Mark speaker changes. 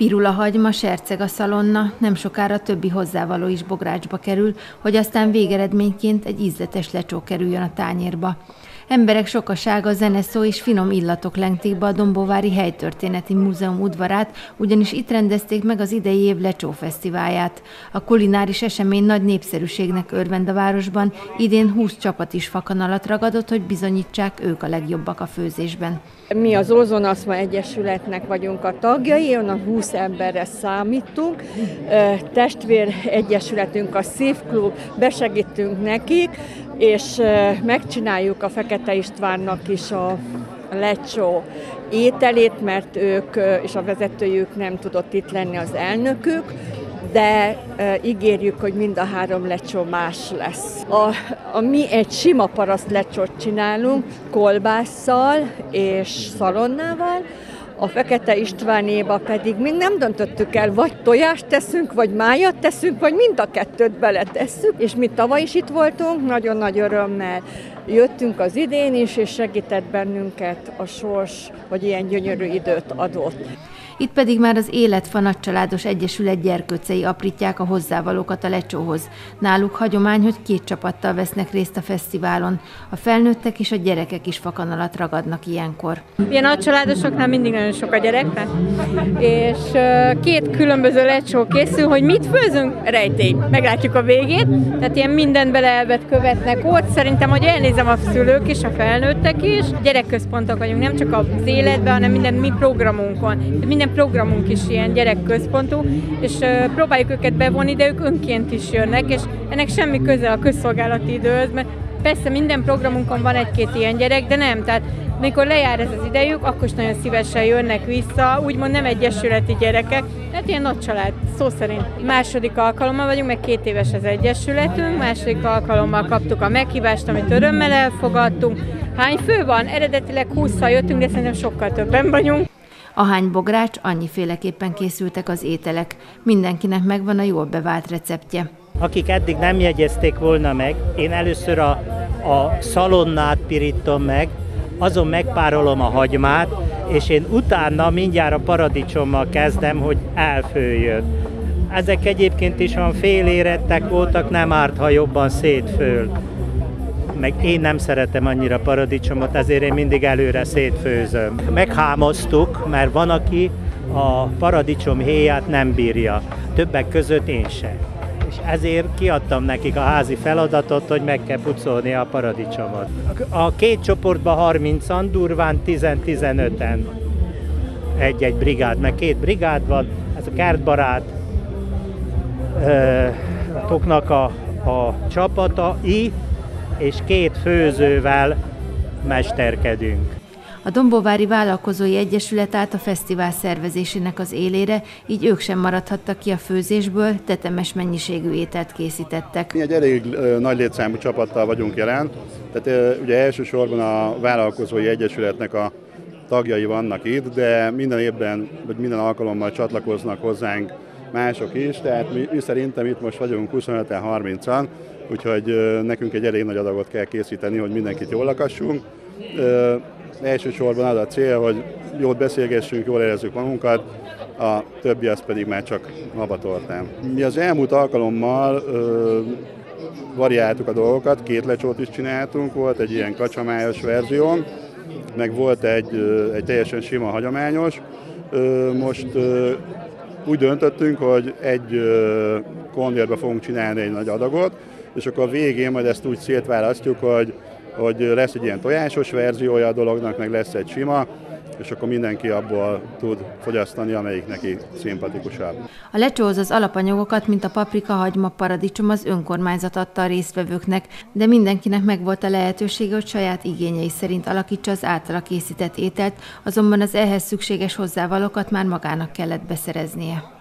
Speaker 1: Pirula hagyma, serceg a szalonna, nem sokára többi hozzávaló is bográcsba kerül, hogy aztán végeredményként egy ízletes lecsó kerüljön a tányérba. Emberek sokasága, zeneszó és finom illatok lengték be a Dombóvári Helytörténeti Múzeum udvarát, ugyanis itt rendezték meg az idei év Lecsó Fesztiválját. A kulináris esemény nagy népszerűségnek örvend a városban, idén 20 csapat is fakanalat ragadott, hogy bizonyítsák ők a legjobbak a főzésben.
Speaker 2: Mi az Ozonaszma Egyesületnek vagyunk a tagjai, onnan 20 emberre számítunk. Testvér Egyesületünk a Szívklub, besegítünk nekik, és megcsináljuk a Fekete Istvánnak is a lecsó ételét, mert ők és a vezetőjük nem tudott itt lenni az elnökük, de e, ígérjük, hogy mind a három lecsó más lesz. A, a mi egy sima paraszt lecsót csinálunk, kolbásszal és szalonnával, a Fekete Istvánéba pedig még nem döntöttük el, vagy tojást teszünk, vagy májat teszünk, vagy mind a kettőt beletesszük. És mi tavaly is itt voltunk, nagyon nagy örömmel jöttünk az idén is, és segített bennünket a sors, hogy ilyen gyönyörű időt adott.
Speaker 1: Itt pedig már az Életfa Nagycsaládos Egyesület gyerkőcei aprítják a hozzávalókat a lecsóhoz. Náluk hagyomány, hogy két csapattal vesznek részt a fesztiválon. A felnőttek és a gyerekek is fakanalat ragadnak ilyenkor.
Speaker 3: Ilyen nagycsaládosoknál mindig nagyon sok a gyerek, és két különböző lecsó készül, hogy mit főzünk, rejtély. Meglátjuk a végét, tehát ilyen minden beleelvet követnek ott. Szerintem, hogy elnézem a szülők és a felnőttek is. Gyerekközpontok vagyunk, nem csak az életben, hanem minden mi programunkon. Minden programunk is ilyen gyerekközpontú, és próbáljuk őket bevonni, de ők önként is jönnek, és ennek semmi köze a közszolgálati időhöz, mert persze minden programunkon van egy-két ilyen gyerek, de nem, tehát mikor lejár ez az idejük, akkor is nagyon szívesen jönnek vissza, úgymond nem egyesületi gyerekek, hát ilyen nagy család, szó szerint. Második alkalommal vagyunk, meg két éves az egyesületünk, második alkalommal kaptuk a meghívást, amit örömmel elfogadtunk. Hány fő van? Eredetileg 20 jöttünk, de szerintem sokkal többen vagyunk.
Speaker 1: Ahány bogrács, annyiféleképpen készültek az ételek. Mindenkinek megvan a jól bevált receptje.
Speaker 4: Akik eddig nem jegyezték volna meg, én először a, a szalonnát pirítom meg, azon megpárolom a hagymát, és én utána mindjárt a paradicsommal kezdem, hogy elfőjön. Ezek egyébként is olyan félérettek voltak, nem árt, ha jobban szétfől meg én nem szeretem annyira paradicsomot, ezért én mindig előre szétfőzöm. Meghámoztuk, mert van, aki a paradicsom héját nem bírja, többek között én sem. És ezért kiadtam nekik a házi feladatot, hogy meg kell pucolni a paradicsomot. A két csoportban 30-an, durván 10-15-en egy-egy brigád, meg két brigád van, ez a kertbarát toknak a, a csapata, I, és két főzővel mesterkedünk.
Speaker 1: A Dombóvári Vállalkozói Egyesület állt a fesztivál szervezésének az élére, így ők sem maradhattak ki a főzésből, tetemes mennyiségű ételt készítettek.
Speaker 5: Mi egy elég nagy létszámú csapattal vagyunk jelen, tehát ugye elsősorban a Vállalkozói Egyesületnek a tagjai vannak itt, de minden évben, vagy minden alkalommal csatlakoznak hozzánk mások is, tehát mi, mi szerintem itt most vagyunk 25-en, 30-an, úgyhogy nekünk egy elég nagy adagot kell készíteni, hogy mindenkit jól lakassunk. Elsősorban az a cél, hogy jót beszélgessünk, jól érezzük magunkat, a többi az pedig már csak habatortán. Mi az elmúlt alkalommal ö, variáltuk a dolgokat, két lecsót is csináltunk, volt egy ilyen kacsamályos verzió, meg volt egy, egy teljesen sima hagyományos. Most úgy döntöttünk, hogy egy konvérbe fogunk csinálni egy nagy adagot, és akkor a végén majd ezt úgy szétválasztjuk, hogy, hogy lesz egy ilyen tojásos verziója a dolognak, meg lesz egy sima, és akkor mindenki abból tud fogyasztani, amelyik neki szimpatikusabb.
Speaker 1: A lecsóz az alapanyagokat, mint a paprika, hagyma, paradicsom az önkormányzat adta a résztvevőknek, de mindenkinek megvolt a lehetősége, hogy saját igényei szerint alakítsa az általa készített ételt, azonban az ehhez szükséges hozzávalókat már magának kellett beszereznie.